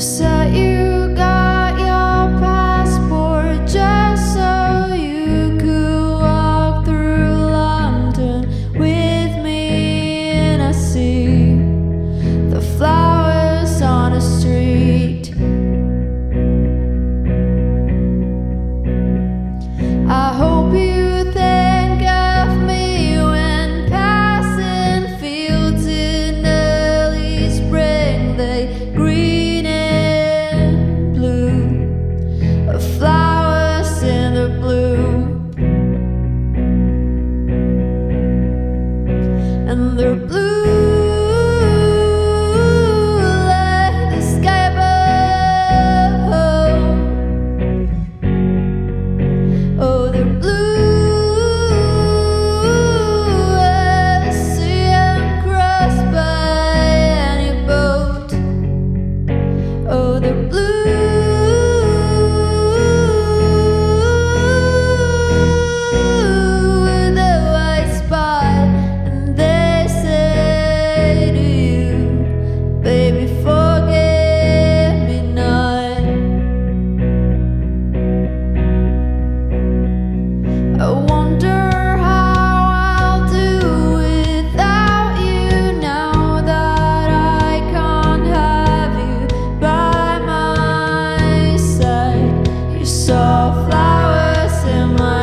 set you they're blue. Flowers in my